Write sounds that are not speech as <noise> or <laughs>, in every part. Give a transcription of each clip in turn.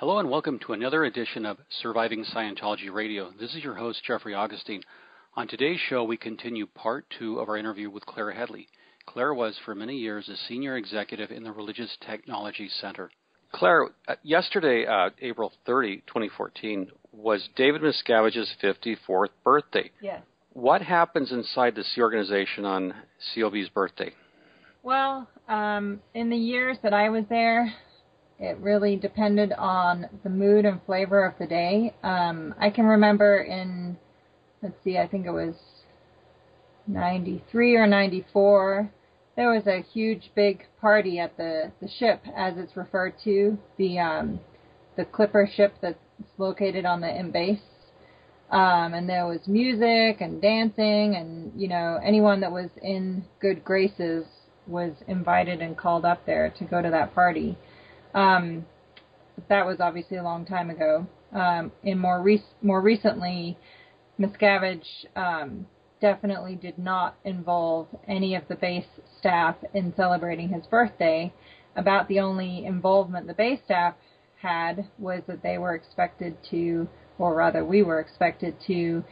Hello and welcome to another edition of Surviving Scientology Radio. This is your host, Jeffrey Augustine. On today's show, we continue part two of our interview with Claire Headley. Claire was for many years a senior executive in the Religious Technology Center. Claire, uh, yesterday, uh, April 30, 2014, was David Miscavige's 54th birthday. Yes. What happens inside the Sea organization on COB's birthday? Well, um, in the years that I was there, it really depended on the mood and flavor of the day. Um, I can remember in, let's see, I think it was 93 or 94, there was a huge big party at the, the ship, as it's referred to, the, um, the clipper ship that's located on the base. Um, and there was music and dancing, and you know anyone that was in good graces was invited and called up there to go to that party. Um, that was obviously a long time ago. Um, and more rec- more recently, Miscavige um, definitely did not involve any of the base staff in celebrating his birthday. About the only involvement the base staff had was that they were expected to, or rather, we were expected to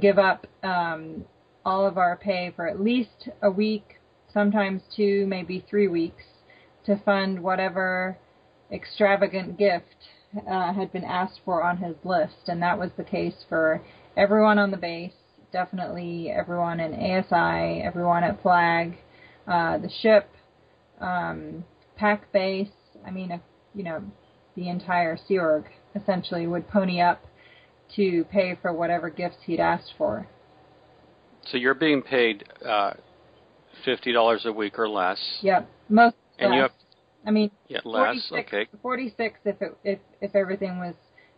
give up um, all of our pay for at least a week, sometimes two, maybe three weeks, to fund whatever extravagant gift uh, had been asked for on his list, and that was the case for everyone on the base, definitely everyone in ASI, everyone at Flag, uh, the ship, um, Pac Base. I mean, if, you know, the entire Sea Org essentially would pony up to pay for whatever gifts he'd asked for. So you're being paid uh, fifty dollars a week or less. Yep, most. And less. you have I mean, yeah less. 46, Okay. 46 if it, if if everything was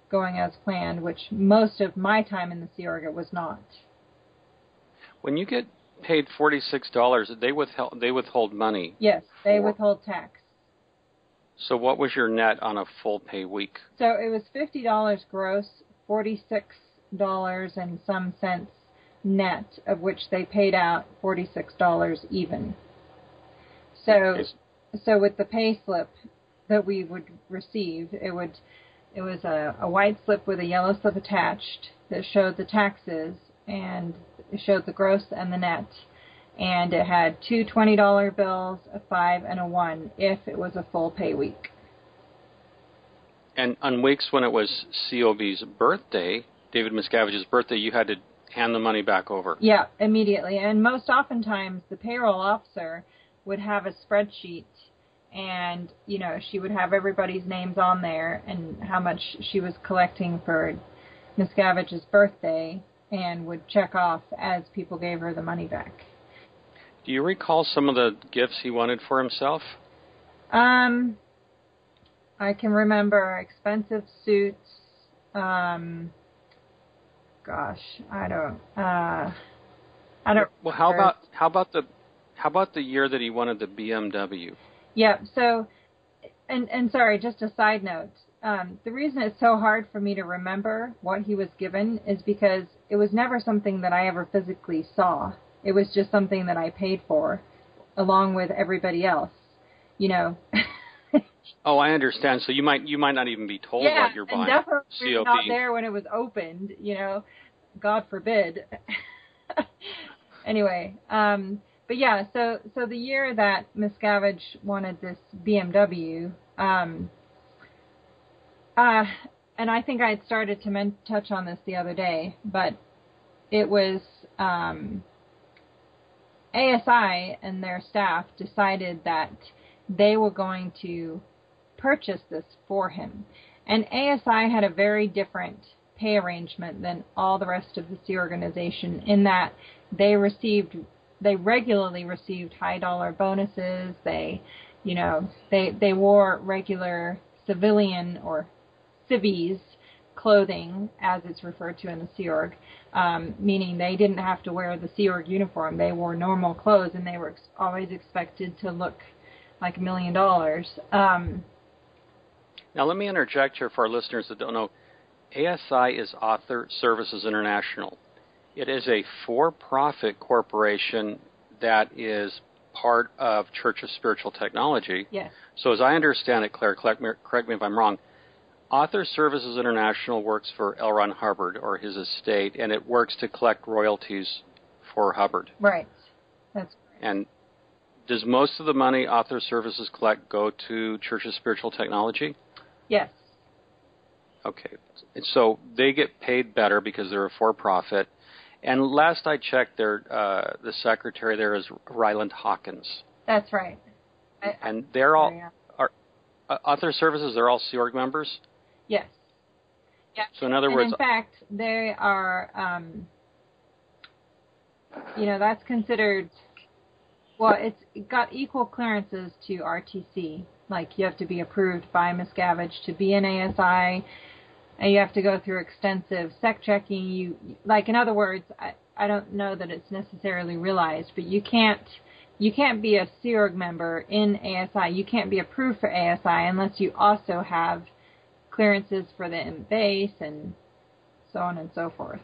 going as planned, which most of my time in the Sea Org it was not. When you get paid forty six dollars, they withheld they withhold money. Yes, they For- withhold tax. So what was your net on a full pay week? So it was fifty dollars gross, forty six dollars and some cents net, of which they paid out forty six dollars even. So Okay. So with the pay slip that we would receive, it would it was a, a white slip with a yellow slip attached that showed the taxes and it showed the gross and the net. And it had two twenty dollar bills, a five and a one if it was a full pay week. And on weeks when it was COB's birthday, David Miscavige's birthday, you had to hand the money back over. Yeah, immediately. And most oftentimes, the payroll officer would have a spreadsheet, and you know she would have everybody's names on there and how much she was collecting for Miscavige's birthday, and would check off as people gave her the money back. Do you recall some of the gifts he wanted for himself? Um, I can remember expensive suits. Um, gosh, I don't. Uh, I don't. Well, how remember. about how about the how about the year that he wanted the BMW? Yeah. So, and and sorry, just a side note. Um, the reason it's so hard for me to remember what he was given is because it was never something that I ever physically saw. It was just something that I paid for, along with everybody else. You know. <laughs> Oh, I understand. So you might you might not even be told yeah, what you're buying. definitely COB. not there when it was opened. You know, God forbid. <laughs> anyway, um, but yeah, so so the year that Miscavige wanted this BMW, um, uh, and I think I had started to men- touch on this the other day, but it was um, ASI and their staff decided that they were going to purchase this for him. And ASI had a very different pay arrangement than all the rest of the Sea organization in that they received they regularly received high dollar bonuses. They you know, they they wore regular civilian or civies clothing as it's referred to in the Sea Org, um, meaning they didn't have to wear the Sea Org uniform. They wore normal clothes and they were ex- always expected to look like a million dollars. Um, Now, let me interject here for our listeners that don't know. ASI is Author Services International. It is a for-profit corporation that is part of Church of Spiritual Technology. yes. So, as I understand it, Claire, correct me, correct me if I'm wrong. Author Services International works for L. Ron Hubbard or his estate, and it works to collect royalties for Hubbard. Right. That's and does most of the money Author Services collect go to Church of Spiritual Technology? Yes. Okay. So they get paid better because they're a for-profit. And last I checked, there uh, the secretary there is Ryland Hawkins. That's right. I, and they're all are uh, Author Services. They're all Sea Org members. Yes. Yeah. So in other and words, in fact, they are. Um, you know, that's considered. Well, it's got equal clearances to RTC. Like you have to be approved by Miscavige to be an ASI, and you have to go through extensive sec checking. You like, in other words, I, I don't know that it's necessarily realized, but you can't you can't be a Org member in ASI. You can't be approved for ASI unless you also have clearances for the base and so on and so forth.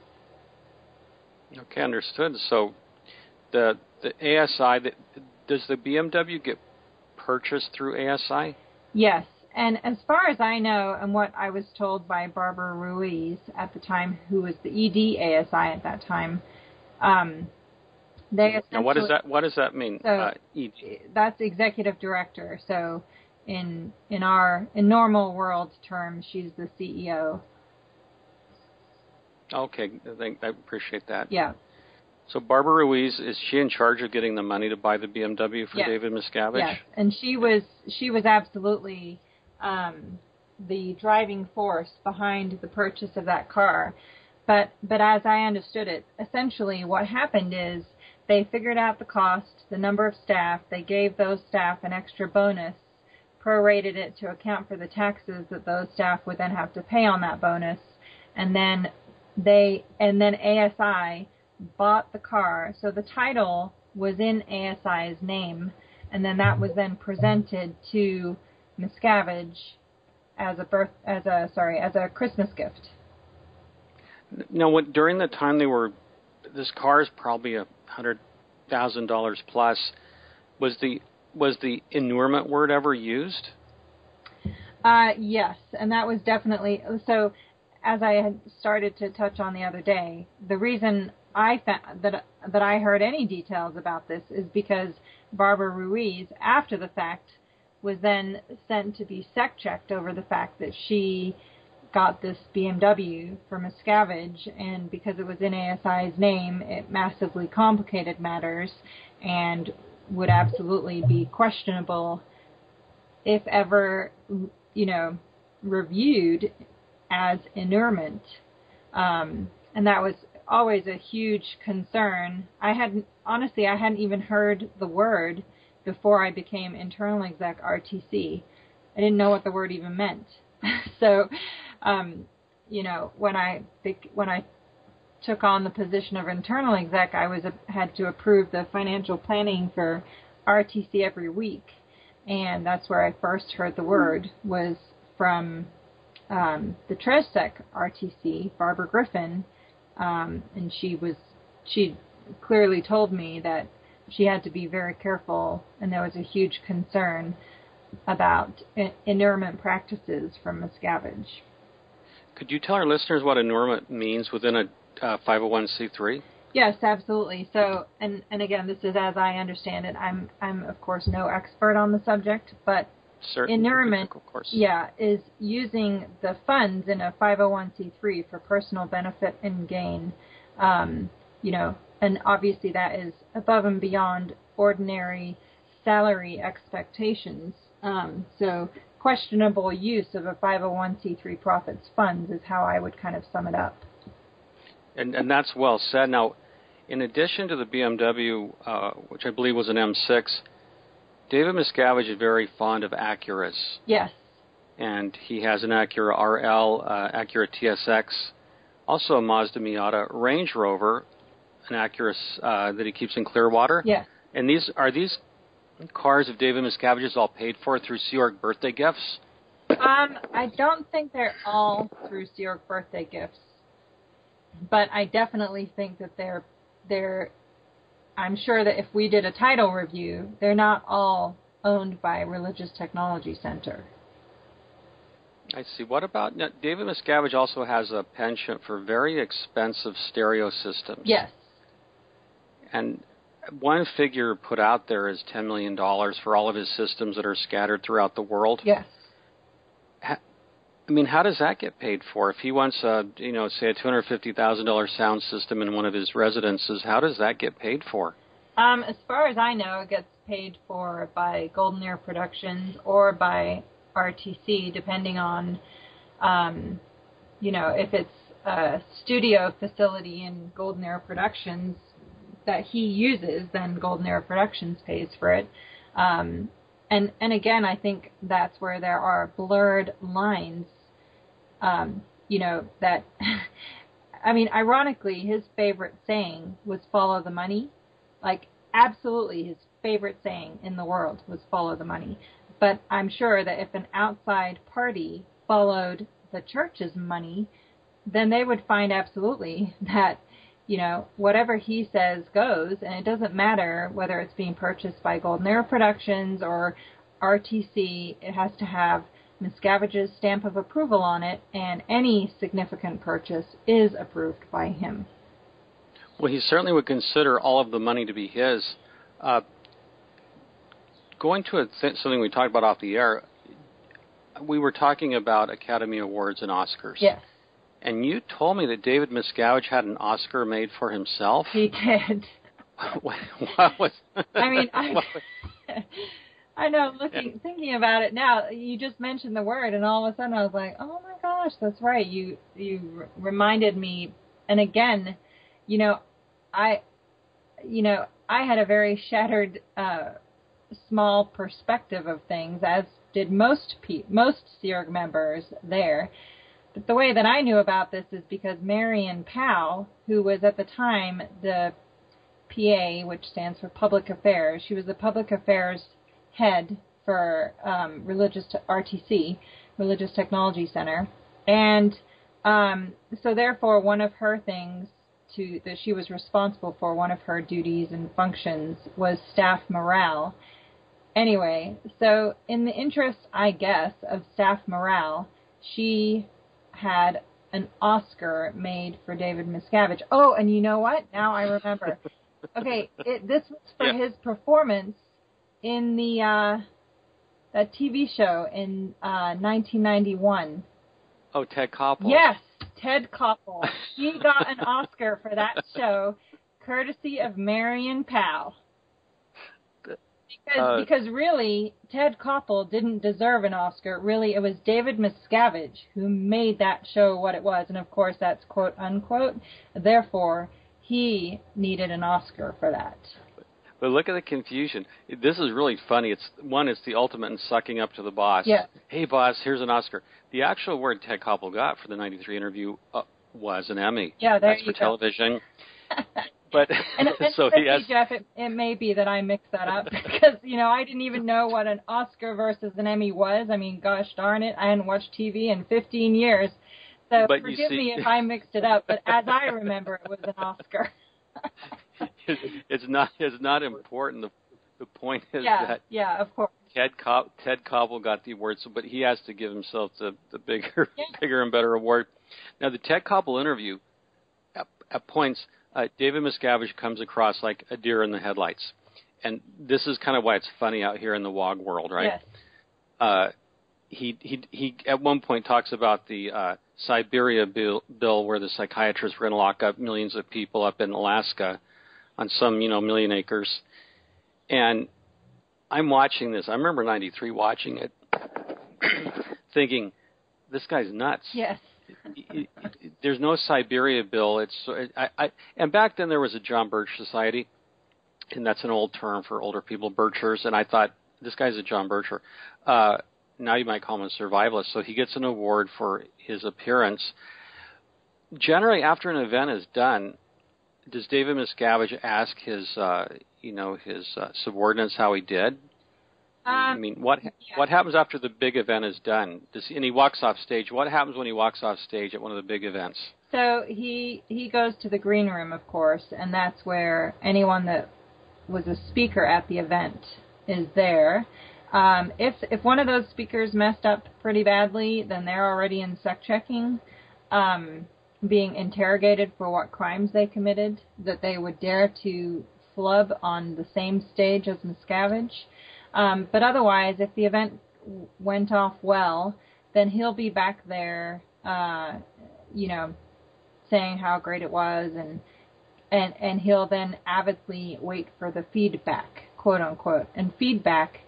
Okay, understood. So the the ASI the, does the BMW get purchased through ASI? Yes, and as far as I know, and what I was told by Barbara Ruiz at the time, who was the ED ASI at that time, um, they now what does that what does that mean? So uh? That's executive director. So in in our in normal world terms, she's the CEO. Okay, I, think, I appreciate that. Yeah. So Barbara Ruiz is she in charge of getting the money to buy the BMW for yes. David Miscavige? Yes, and she was she was absolutely um, the driving force behind the purchase of that car. But but as I understood it, essentially what happened is they figured out the cost, the number of staff, they gave those staff an extra bonus prorated it to account for the taxes that those staff would then have to pay on that bonus, and then they and then ASI bought the car. So the title was in ASI's name, and then that was then presented to Miscavige as a birth as a sorry as a Christmas gift. Now, what during the time they were, this car is probably a hundred thousand dollars plus. Was the was the inurement word ever used? Uh, yes, and that was definitely so. As I had started to touch on the other day, the reason I found that that I heard any details about this is because Barbara Ruiz, after the fact, was then sent to be sec checked over the fact that she got this BMW from Miscavige, and because it was in ASI's name, it massively complicated matters, and would absolutely be questionable if ever, you know, reviewed as inurement. Um, and that was always a huge concern. I hadn't, honestly, I hadn't even heard the word before I became internal exec RTC. I didn't know what the word even meant. <laughs> so, um, you know, when I when I took on the position of internal exec, I was had to approve the financial planning for RTC every week, and that's where I first heard the word was from um, the TRESSEC RTC, Barbara Griffin, um, and she was she clearly told me that she had to be very careful, and there was a huge concern about inurement practices from Miscavige. Could you tell our listeners what inurement means within a uh, 501c3? Yes, absolutely. So, and and again, this is as I understand it. I'm I'm of course no expert on the subject, but Certainly, inurement, of course. yeah, is using the funds in a 501c3 for personal benefit and gain. Um, you know, and obviously that is above and beyond ordinary salary expectations. Um, so questionable use of a 501c3 profits funds is how I would kind of sum it up. And, and that's well said. Now, in addition to the BMW, uh, which I believe was an M6, David Miscavige is very fond of Acuras. Yes. And he has an Acura RL, uh, Acura TSX, also a Mazda Miata, Range Rover, an Acura uh, that he keeps in Clearwater. Yes. And these are these cars of David Miscavige's all paid for through Sea Org birthday gifts? Um, I don't think they're all through Sea Org birthday gifts, but I definitely think that they're they're. I'm sure that if we did a title review, they're not all owned by Religious Technology Center. I see. What about now, David Miscavige? Also has a penchant for very expensive stereo systems. Yes. And one figure put out there is ten million dollars for all of his systems that are scattered throughout the world. Yes. I mean, how does that get paid for? If he wants a, you know, say a two hundred fifty thousand dollars sound system in one of his residences, how does that get paid for? Um, as far as I know, it gets paid for by Golden Ear Productions or by RTC, depending on, um, you know, if it's a studio facility in Golden Ear Productions that he uses, then Golden Ear Productions pays for it. Um, and and again, I think that's where there are blurred lines. Um, you know that. <laughs> I mean, ironically, his favorite saying was "follow the money." Like, absolutely, his favorite saying in the world was "follow the money." But I'm sure that if an outside party followed the church's money, then they would find absolutely <laughs> that you know, whatever he says goes, and it doesn't matter whether it's being purchased by Golden Ear Productions or RTC, it has to have Miscavige's stamp of approval on it, and any significant purchase is approved by him. Well, he certainly would consider all of the money to be his. Uh, going to th- something we talked about off the air, we were talking about Academy Awards and Oscars. Yes. And you told me that David Miscavige had an Oscar made for himself. He did. <laughs> what, what was? I mean, I, <laughs> what- <laughs> I know. Looking, thinking about it now, you just mentioned the word, and all of a sudden I was like, "Oh my gosh, that's right." You you reminded me, and again, you know, I, you know, I had a very shattered, uh, small perspective of things, as did most pe- most Sea Org members there. But the way that I knew about this is because Marion Powell, who was at the time the PA, which stands for Public Affairs, she was the Public Affairs head for um, religious RTC, Religious Technology Center, and um, so therefore one of her things to that she was responsible for, one of her duties and functions was staff morale. Anyway, so in the interest, I guess, of staff morale, she had an Oscar made for David Miscavige. Oh, and you know what? Now I remember. <laughs> Okay, it, this was for Yeah. his performance in the uh, that TV show in uh, 1991. oh, Ted Koppel. Yes, Ted Koppel. <laughs> He got an Oscar for that show, courtesy of Marion Powell. Because, Uh, because really, Ted Koppel didn't deserve an Oscar. Really, it was David Miscavige who made that show what it was, and of course, that's quote unquote. Therefore, he needed an Oscar for that. But look at the confusion. This is really funny. It's one. It's the ultimate in sucking up to the boss. Yes. Hey, boss, here's an Oscar. The actual word Ted Koppel got for the '93 interview uh, was an Emmy. Yeah, there That's you for go. television. <laughs> But And, and <laughs> so he has. Jeff, it, it may be that I mixed that up <laughs> because you know I didn't even know what an Oscar versus an Emmy was. I mean, gosh darn it, I hadn't watched TV in 15 years, so But forgive see- me if <laughs> I mixed it up. But as I remember, it was an Oscar. it's not. It's not important. The the point is yeah, that yeah, of course. Ted Cop, Ted Koppel got the award, so but he has to give himself the the bigger Yeah. bigger and better award. Now the Ted Koppel interview, at, at points, uh, David Miscavige comes across like a deer in the headlights, and this is kind of why it's funny out here in the WOG world, right? Yes. Uh, he he he at one point talks about the uh, Siberia bill, bill where the psychiatrists were going to lock up millions of people up in Alaska on some you know million acres, and I'm watching this. I remember '93 watching it, <clears throat> thinking, "This guy's nuts." Yes. <laughs> There's no Siberia bill. It's I, I and back then there was a John Birch Society, and that's an old term for older people, Birchers. And I thought this guy's a John Bircher. Uh, now you might call him a survivalist. So he gets an award for his appearance. Generally, after an event is done, does David Miscavige ask his, uh, you know, his uh, subordinates how he did? I Um, mean, what yeah. what happens after the big event is done? Does he, and he walks off stage? What happens when he walks off stage at one of the big events? So he he goes to the green room, of course, and that's where anyone that was a speaker at the event is there. Um, if if one of those speakers messed up pretty badly, then they're already in sec checking, um, being interrogated for what crimes they committed that they would dare to flub on the same stage as Miscavige. Um, but otherwise, if the event went off well, then he'll be back there, uh, you know, saying how great it was, and and and he'll then avidly wait for the feedback, quote unquote. And feedback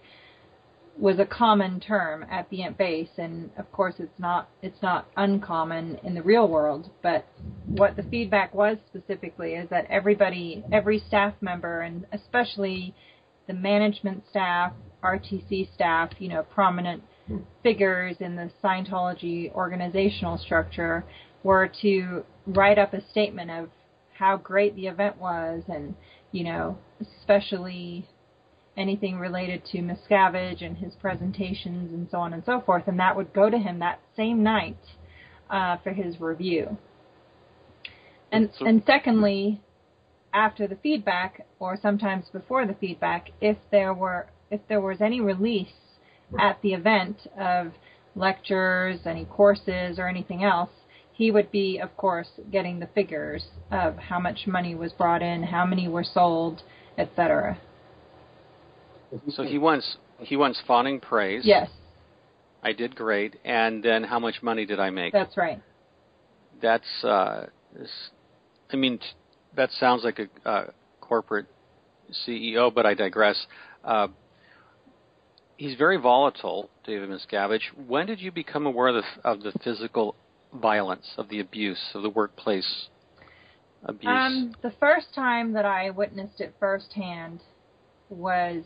was a common term at the int base, and of course it's not it's not uncommon in the real world. But what the feedback was specifically is that everybody, every staff member, and especially the management staff, RTC staff, you know, prominent figures in the Scientology organizational structure, were to write up a statement of how great the event was, and you know, especially anything related to Miscavige and his presentations and so on and so forth, and that would go to him that same night uh, for his review. And and secondly, after the feedback, or sometimes before the feedback, if there were if there was any release at the event of lectures, any courses, or anything else, he would be, of course, getting the figures of how much money was brought in, how many were sold, etc. So he wants he wants fawning praise. Yes. I did great, and then how much money did I make? That's right. That's uh, I mean, that sounds like a uh, corporate CEO, but I digress. Uh, he's very volatile, David Miscavige. When did you become aware of the, of the physical violence, of the abuse, of the workplace abuse? Um, the first time that I witnessed it firsthand was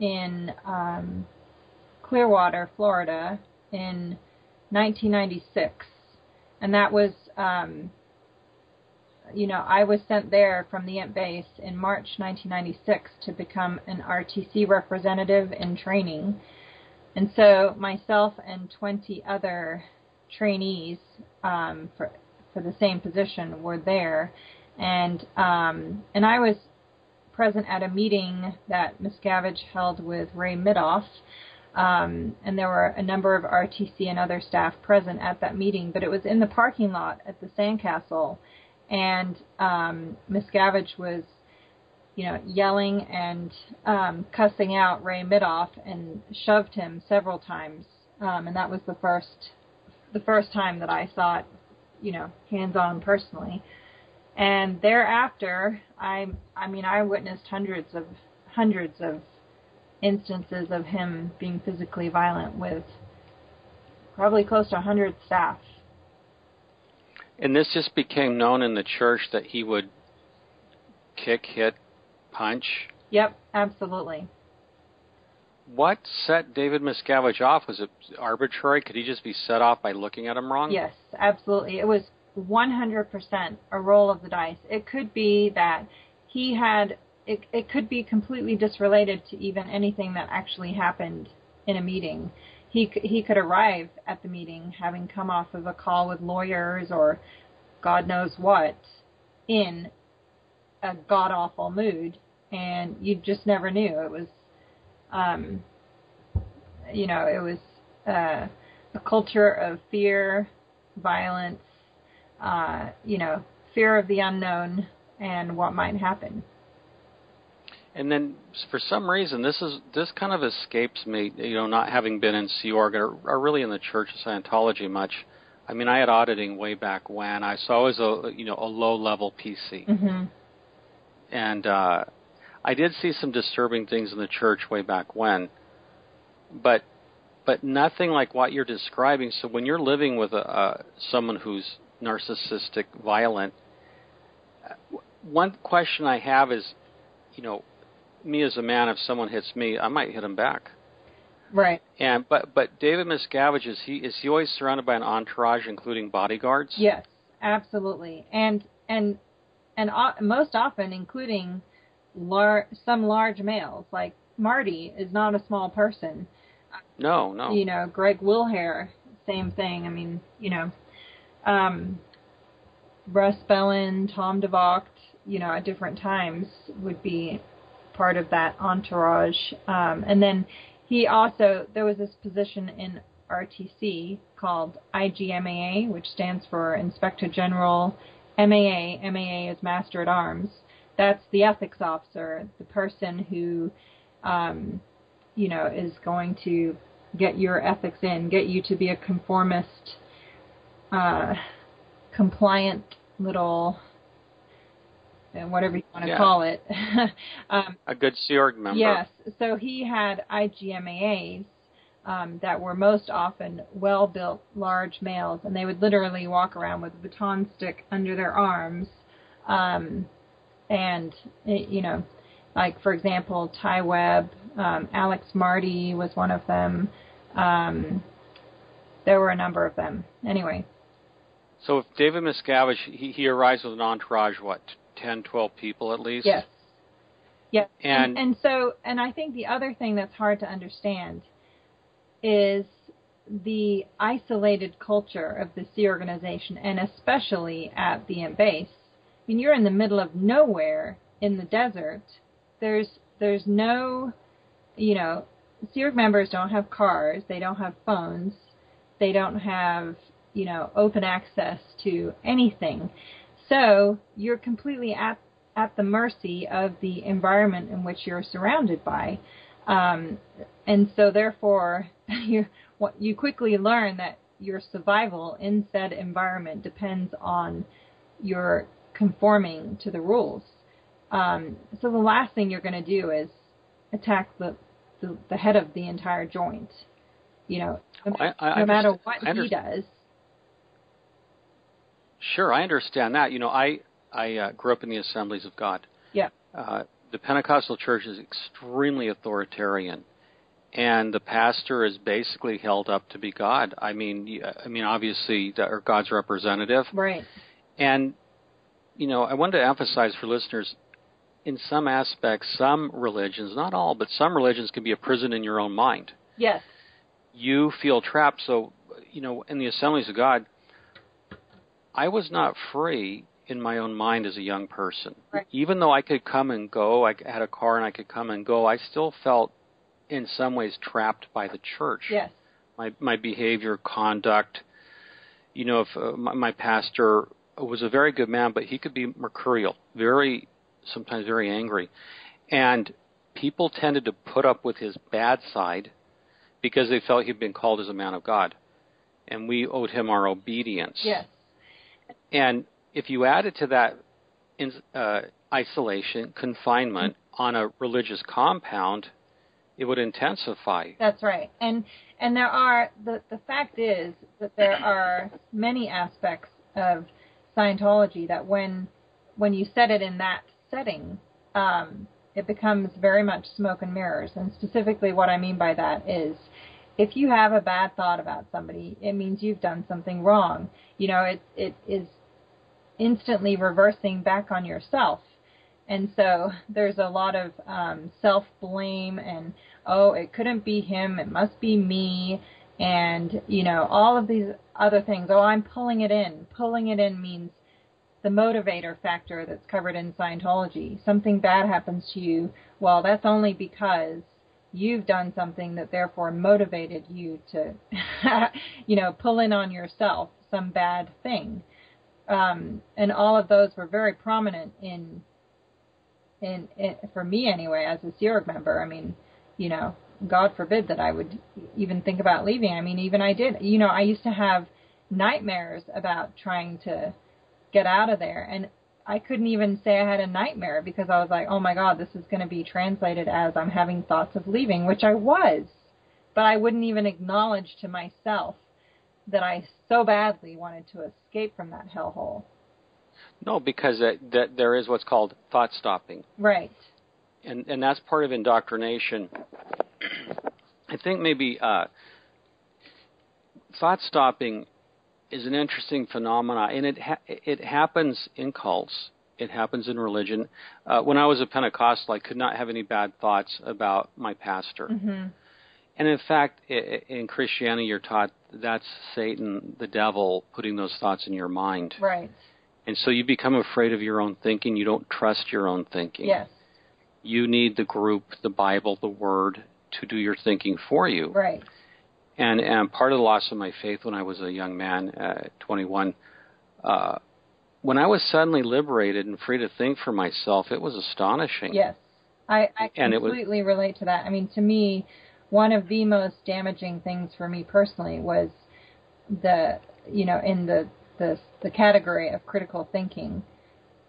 in um, Clearwater, Florida, in 1996, and that was, um, you know, I was sent there from the Int Base in March 1996 to become an RTC representative in training, and so myself and 20 other trainees um, for for the same position were there, and um, and I was present at a meeting that Miscavige held with Ray Mithoff. Um, and there were a number of RTC and other staff present at that meeting, but it was in the parking lot at the Sandcastle, and um, Miscavige was, you know, yelling and um, cussing out Ray Mithoff and shoved him several times, um, and that was the first, the first time that I saw it, you know, hands on personally. And thereafter, I I mean I witnessed hundreds of hundreds of instances of him being physically violent with probably close to 100 staff. And this just became known in the church that he would kick, hit, punch. Yep, absolutely. What set David Miscavige off? Was it arbitrary? Could he just be set off by looking at him wrong? Yes, absolutely. It was 100% a roll of the dice. It could be that he had, it, it could be completely disrelated to even anything that actually happened in a meeting. He, he could arrive at the meeting having come off of a call with lawyers or God knows what in a god awful mood, and you just never knew. It was, um, you know, it was uh, a culture of fear, violence, uh, you know, fear of the unknown and what might happen. And then, for some reason, this is this kind of escapes me. You know, not having been in Sea Org or, or really in the Church of Scientology much. I mean, I had auditing way back when. I saw always a you know a low level PC, mm-hmm. and uh, I did see some disturbing things in the church way back when. But but nothing like what you're describing. So when you're living with a, uh, someone who's narcissistic, violent. One question I have is, you know, me as a man, if someone hits me, I might hit him back. Right. And but but David Miscavige is he is he always surrounded by an entourage, including bodyguards? Yes, absolutely, and and and uh, most often including lar- some large males. Like Marty is not a small person. No, no. You know, Greg Wilhere, same thing. I mean, you know, um, Russ Bellin, Tom DeVocht, you know, at different times would be part of that entourage. Um, and then he also there was this position in RTC called IGMAA, which stands for Inspector General. MAA, MAA is Master at Arms. That's the ethics officer, the person who, um, you know, is going to get your ethics in, get you to be a conformist, uh, compliant little whatever you want to yeah. call it. <laughs> um, a good Sea Org member. Yes. So he had IGMAAs um, that were most often well-built, large males, and they would literally walk around with a baton stick under their arms, um, and you know, like for example, Ty Webb, um, Alex Marty was one of them. Um, there were a number of them. Anyway. So if David Miscavige, he, he arrives with an entourage, what, 10, 12 people at least? Yes. Yes. And, and, and so, and I think the other thing that's hard to understand is the isolated culture of the Sea Organization, and especially at the base. I mean, you're in the middle of nowhere in the desert. There's there's no, you know, Sea Org members don't have cars. They don't have phones. They don't have, you know, open access to anything. So you're completely at at the mercy of the environment in which you're surrounded by. Um, and so therefore <laughs> you what you quickly learn that your survival in said environment depends on your conforming to the rules. Um, so the last thing you're going to do is attack the, the, the head of the entire joint. You know, no, I, I, no matter what he does. Sure, I understand that. You know, I I uh, grew up in the Assemblies of God. Yeah. Uh, the Pentecostal church is extremely authoritarian, and the pastor is basically held up to be God. I mean, I mean, obviously, or God's representative. Right. And you know, I wanted to emphasize for listeners, in some aspects, some religions, not all, but some religions can be a prison in your own mind. Yes. You feel trapped. So, you know, in the Assemblies of God, I was not free in my own mind as a young person. Right. Even though I could come and go, I had a car and I could come and go, I still felt in some ways trapped by the church. Yes. My my behavior, conduct. You know, if uh, my, my pastor was a very good man, but he could be mercurial, very sometimes very angry, and people tended to put up with his bad side because they felt he'd been called as a man of God, and we owed him our obedience. Yes. And if you added to that in, uh, isolation, confinement on a religious compound, it would intensify. That's right. And and there are the the fact is that there are many aspects of Scientology that when when you set it in that setting, um, it becomes very much smoke and mirrors. And specifically, what I mean by that is if you have a bad thought about somebody, it means you've done something wrong. You know, it it is instantly reversing back on yourself. And so there's a lot of um, self blame and, oh, it couldn't be him, it must be me, and, you know, all of these other things. Oh, I'm pulling it in. Pulling it in means the motivator factor that's covered in Scientology. Something bad happens to you, well, that's only because you've done something that therefore motivated you to, <laughs> you know, pull in on yourself some bad thing um, and all of those were very prominent in, in, in for me anyway as a Org member. I mean, you know, God forbid that I would even think about leaving. I mean, even I did. You know, I used to have nightmares about trying to get out of there, and I couldn't even say I had a nightmare because I was like, oh my God, this is going to be translated as I'm having thoughts of leaving, which I was, but I wouldn't even acknowledge to myself that I so badly wanted to escape from that hellhole. No, because that, that there is what's called thought stopping. Right. And and that's part of indoctrination. <clears throat> I think maybe uh, thought stopping is an interesting phenomenon, and it ha- it happens in cults. It happens in religion. Uh, when I was a Pentecostal, I could not have any bad thoughts about my pastor. Mm-hmm. And in fact, in Christianity, you're taught that's Satan, the devil, putting those thoughts in your mind. Right. And so you become afraid of your own thinking. You don't trust your own thinking. Yes. You need the group, the Bible, the Word to do your thinking for you. Right. And and part of the loss of my faith when I was a young man, uh, 21, uh, when I was suddenly liberated and free to think for myself, it was astonishing. Yes, I, I completely was, relate to that. I mean, to me, one of the most damaging things for me personally was the you know in the the the category of critical thinking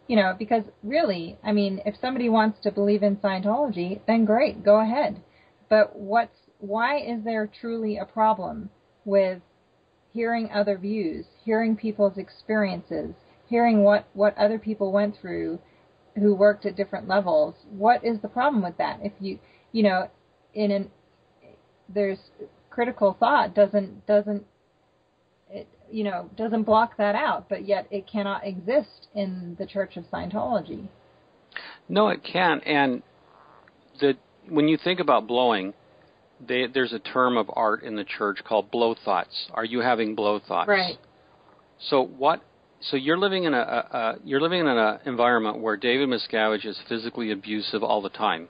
you know because really i mean if somebody wants to believe in scientology then great go ahead but what's why is there truly a problem with hearing other views hearing people's experiences hearing what what other people went through who worked at different levels what is the problem with that if you you know in an there's critical thought doesn't doesn't it you know doesn't block that out, but yet it cannot exist in the Church of Scientology. No, it can't. And the when you think about blowing, they, there's a term of art in the church called blow thoughts. Are you having blow thoughts? Right. So what? So you're living in a, a, a you're living in an environment where David Miscavige is physically abusive all the time.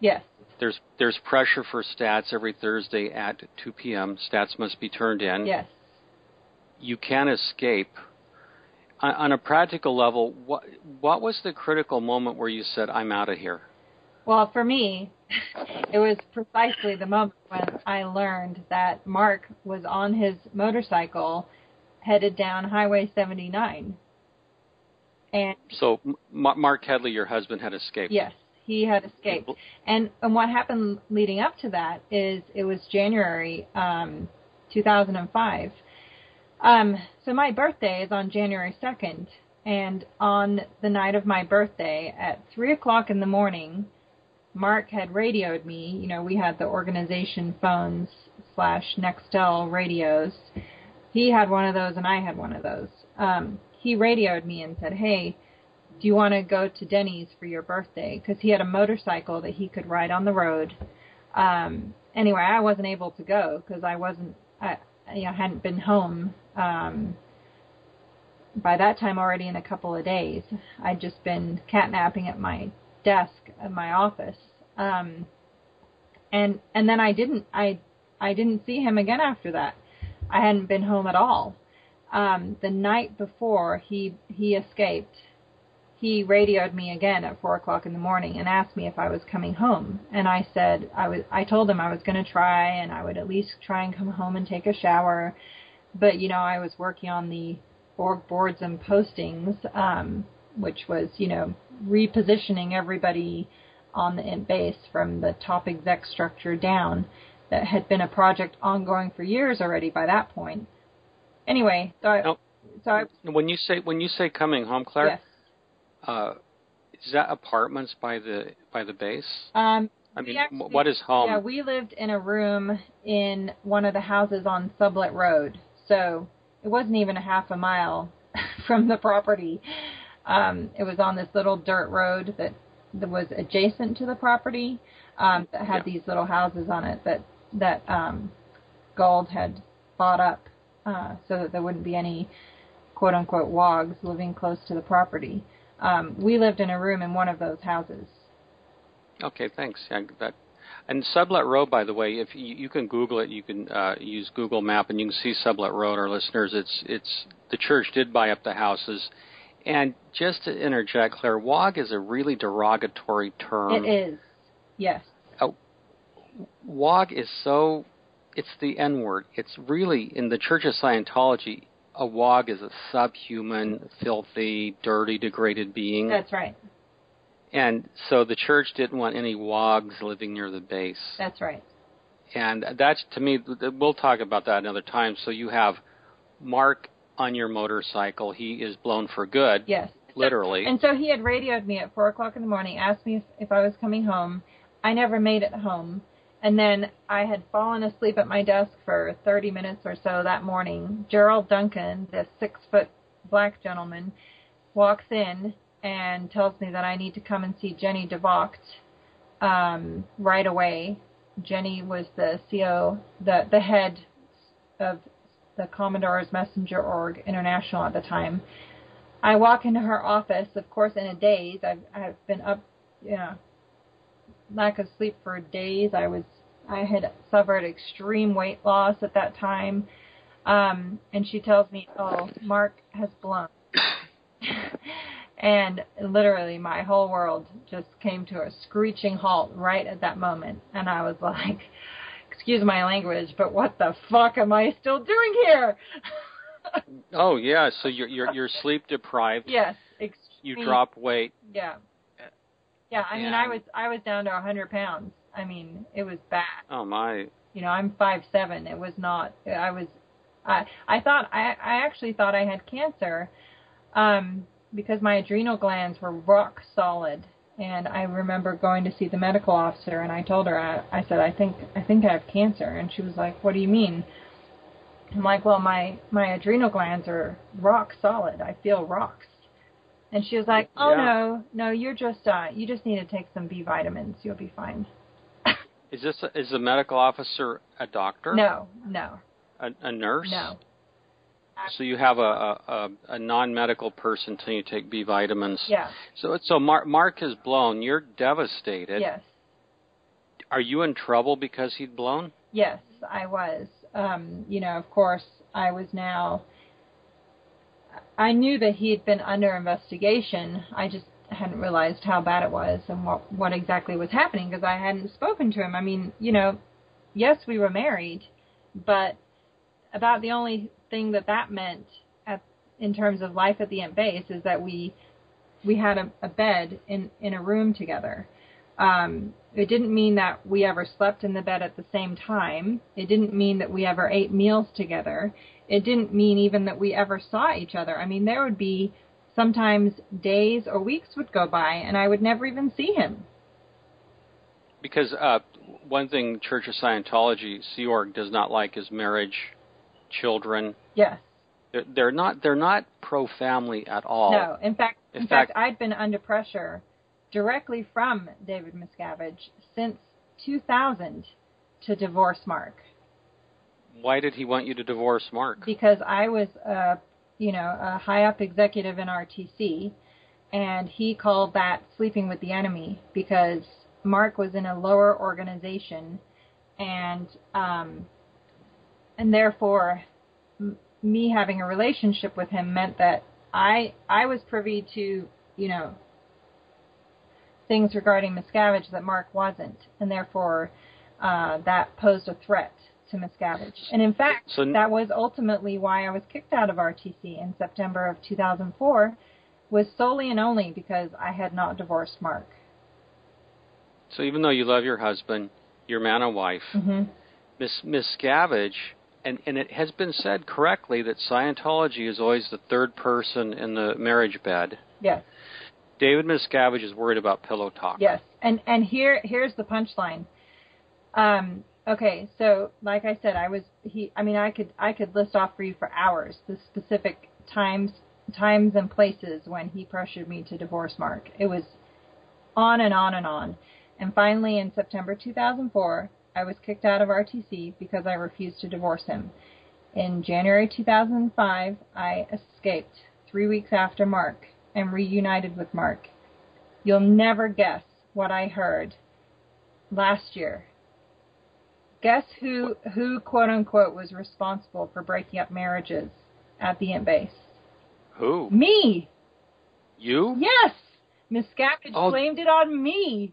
Yes. There's there's pressure for stats every Thursday at 2 p.m. Stats must be turned in. Yes. You can't escape. On, on a practical level, what what was the critical moment where you said, "I'm out of here"? Well, for me, <laughs> it was precisely the moment when I learned that Marc was on his motorcycle headed down Highway 79. And so Marc Headley, your husband, had escaped. Yes he had escaped. And and what happened leading up to that is it was January um, 2005. Um, so my birthday is on January 2nd, and on the night of my birthday at three o'clock in the morning, Marc had radioed me. You know, we had the organization phones slash Nextel radios. He had one of those, and I had one of those. Um, he radioed me and said, "Hey." do you want to go to Denny's for your birthday? Because he had a motorcycle that he could ride on the road. Um, anyway, I wasn't able to go because I wasn't, I, you know, hadn't been home. Um, by that time already in a couple of days. I'd just been catnapping at my desk in my office. Um, and, and then I didn't, I, I didn't see him again after that. I hadn't been home at all. Um, the night before he, he escaped, he radioed me again at four o'clock in the morning and asked me if I was coming home. And I said I was. I told him I was going to try, and I would at least try and come home and take a shower. But you know, I was working on the org boards and postings, um, which was you know repositioning everybody on the int base from the top exec structure down. That had been a project ongoing for years already by that point. Anyway, so I, now, so I, when you say when you say coming home, Claire, yes uh, is that apartments by the by the base? Um, I mean, actually, what is home? Yeah, we lived in a room in one of the houses on Sublet Road, so it wasn't even a half a mile <laughs> from the property. Um, it was on this little dirt road that, that was adjacent to the property um, that had yeah. these little houses on it that that um, Gold had bought up uh, so that there wouldn't be any quote unquote wogs living close to the property. Um, we lived in a room in one of those houses. Okay, thanks. Yeah, that and Sublet Road, by the way, if you, you can Google it, you can uh, use Google Map, and you can see Sublet Road. Our listeners, it's it's the church did buy up the houses, and just to interject, Claire, WOG is a really derogatory term. It is, yes. Uh, WOG is so, it's the N word. It's really in the Church of Scientology a wog is a subhuman, filthy, dirty, degraded being. That's right. And so the church didn't want any wogs living near the base. That's right. And that's to me. We'll talk about that another time. So you have Marc on your motorcycle. He is blown for good. Yes. Literally. And so he had radioed me at four o'clock in the morning, asked me if, if I was coming home. I never made it home. And then I had fallen asleep at my desk for 30 minutes or so that morning. Gerald Duncan, the six foot black gentleman, walks in and tells me that I need to come and see Jenny DeVocht um, right away. Jenny was the CO, the the head of the Commodore's Messenger Org International at the time. I walk into her office, of course, in a daze. I've I've been up, you know, lack of sleep for days. I was I had suffered extreme weight loss at that time. Um, and she tells me, "Oh, Marc has blown." <laughs> and literally my whole world just came to a screeching halt right at that moment and I was like, excuse my language, but what the fuck am I still doing here? <laughs> oh yeah, so you're you're you're sleep deprived. Yes, extreme. you drop weight. Yeah. Yeah, I mean, I was I was down to a hundred pounds. I mean, it was bad. Oh my. You know, I'm five seven. It was not. I was. I I thought I I actually thought I had cancer, um, because my adrenal glands were rock solid. And I remember going to see the medical officer, and I told her I, I said I think I think I have cancer, and she was like, "What do you mean?" I'm like, "Well, my my adrenal glands are rock solid. I feel rocks." And she was like, "Oh Yeah. no, no, you're just uh, you just need to take some B vitamins. You'll be fine." Is this a, is the medical officer a doctor? No, no, A, a nurse? no. So you have a a, a, non-medical person telling you take B vitamins. Yeah. So so Marc Marc has blown. You're devastated. Yes. Are you in trouble because he'd blown? Yes, I was. Um, you know, of course, I was now. I knew that he had been under investigation. I just hadn't realized how bad it was and what what exactly was happening because I hadn't spoken to him. I mean, you know, yes, we were married, but about the only thing that that meant at in terms of life at the Int Base is that we we had a, a bed in in a room together. Um, it didn't mean that we ever slept in the bed at the same time. It didn't mean that we ever ate meals together. It didn't mean even that we ever saw each other. I mean, there would be sometimes days or weeks would go by and I would never even see him. Because uh, one thing Church of Scientology, Sea Org, does not like is marriage, children. Yes. They're, they're not they're not pro family at all. No. In fact, in, In fact, fact- I'd been under pressure directly from David Miscavige since 2000 to divorce Marc. Why did he want you to divorce Marc? because I was a you know a high up executive in RTC, and he called that sleeping with the enemy because Marc was in a lower organization, and um, and therefore m- me having a relationship with him meant that I I was privy to you know things regarding Miscavige that Marc wasn't, and therefore uh, that posed a threat to Miscavige. And in fact, So- that was ultimately why I was kicked out of RTC in September of 2004, was solely and only because I had not divorced Marc. So even though you love your husband, your man and wife, hmm Miss Miscavige, and and it has been said correctly that Scientology is always the third person in the marriage bed. Yes, David Miscavige is worried about pillow talk. yes. And and here here's the punchline. Um, okay, so like I said, I was he. I mean, I could I could list off for you for hours the specific times times and places when he pressured me to divorce Marc. It was on and on and on. And finally, in September 2004, I was kicked out of RTC because I refused to divorce him. In January 2005, I escaped three weeks after Marc and reunited with Marc. You'll never guess what I heard last year. Guess who, who quote unquote was responsible for breaking up marriages at the Int Base? Who? Me! You? Yes! Miss Scavenge Oh. blamed it on me.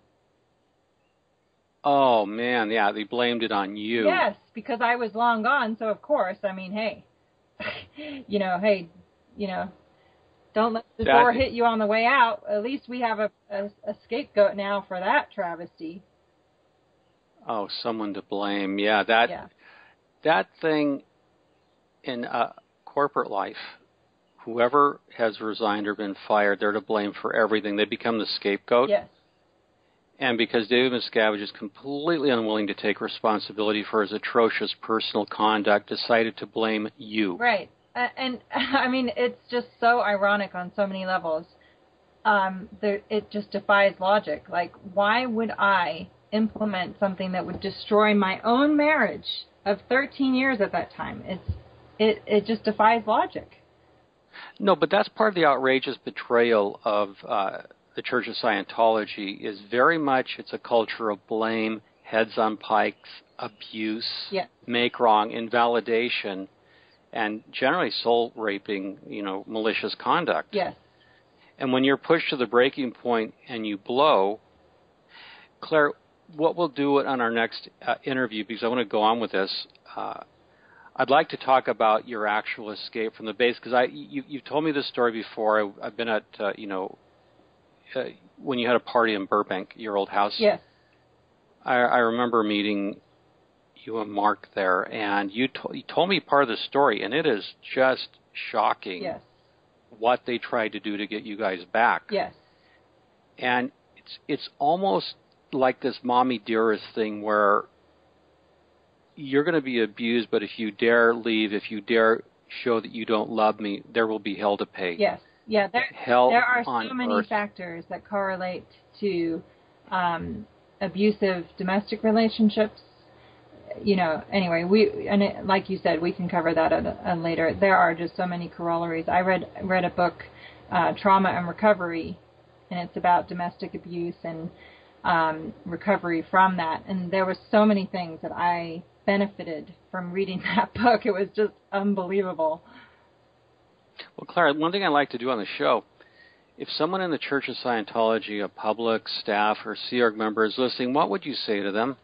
Oh man, yeah, they blamed it on you. Yes, because I was long gone, so of course, I mean, hey, <laughs> you know, hey, you know, don't let the That- door hit you on the way out. At least we have a, a, a scapegoat now for that travesty. Oh, someone to blame. Yeah, that Yeah. that thing in uh, corporate life, whoever has resigned or been fired, they're to blame for everything. They become the scapegoat. Yes. And because David Miscavige is completely unwilling to take responsibility for his atrocious personal conduct, decided to blame you. Right. Uh, and <laughs> I mean, it's just so ironic on so many levels. Um, there, it just defies logic. Like, why would I implement something that would destroy my own marriage of 13 years at that time? It's it it just defies logic. No, but that's part of the outrageous betrayal of uh, the Church of Scientology. Is very much it's a culture of blame, heads on pikes, abuse, yes. make wrong, invalidation, and generally soul raping, you know, malicious conduct. Yes. And when you're pushed to the breaking point and you blow, Claire, what we'll do on our next uh, interview, because I want to go on with this, uh, I'd like to talk about your actual escape from the base because I you you've told me this story before. I, have been at uh, you know uh, when you had a party in Burbank, your old house. Yes. I, I remember meeting you and Marc there, and you, to, you told me part of the story, and it is just shocking. Yes. What they tried to do to get you guys back. Yes. And it's it's almost like this mommy dearest thing where you're going to be abused, but if you dare leave, if you dare show that you don't love me, there will be hell to pay. Yes. Yeah, there, there are so many earth. factors that correlate to um, abusive domestic relationships. You know, anyway, we and it, like you said, we can cover that at a, a later. There are just so many corollaries. I read read a book, uh, Trauma and Recovery, and it's about domestic abuse and um, recovery from that. And there were so many things that I benefited from reading <laughs> that book. It was just unbelievable. Well, Clara, one thing I like to do on the show, if someone in the Church of Scientology, a public, staff, or Sea Org member is listening, what would you say to them?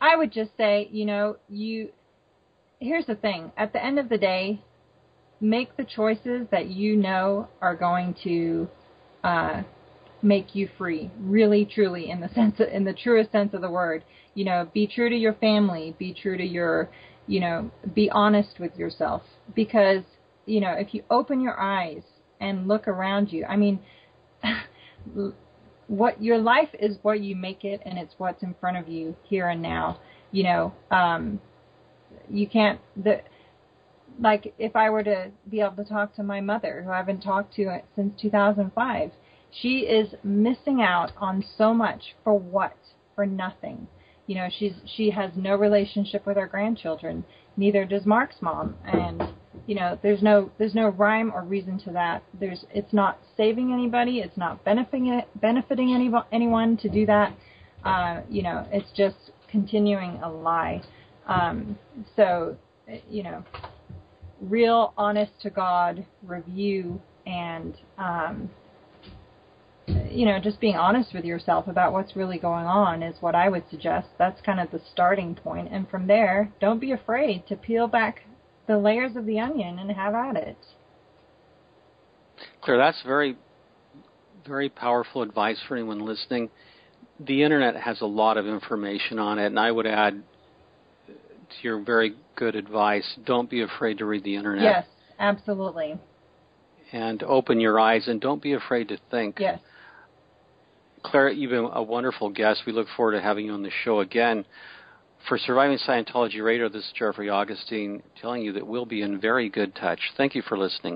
I would just say, you know, you. Here's the thing. At the end of the day, make the choices that you know are going to uh, make you free. Really, truly, in the <laughs> sense, of, in the truest sense of the word. You know, be true to your family. Be true to your, you know, be honest with yourself. Because you know, if you open your eyes and look around you, I mean. <laughs> what your life is what you make it and it's what's in front of you here and now you know um you can't the like if i were to be able to talk to my mother who i haven't talked to since 2005 she is missing out on so much for what for nothing you know she's she has no relationship with her grandchildren neither does Marc's mom and you know there's no there's no rhyme or reason to that. There's it's not saving anybody. It's not benefiting benefiting any, anyone to do that. Uh, you know it's just continuing a lie. Um, so you know real honest to god review and um, you know just being honest with yourself about what's really going on is what i would suggest. That's kind of the starting point. And from there don't be afraid to peel back the layers of the onion and have at it. Claire, that's very, very powerful advice for anyone listening. The internet has a lot of information on it, and I would add to your very good advice don't be afraid to read the internet. Yes, absolutely. And open your eyes and don't be afraid to think. Yes. Claire, you've been a wonderful guest. We look forward to having you on the show again. For Surviving Scientology Radio, this is Jeffrey Augustine telling you that we'll be in very good touch. Thank you for listening.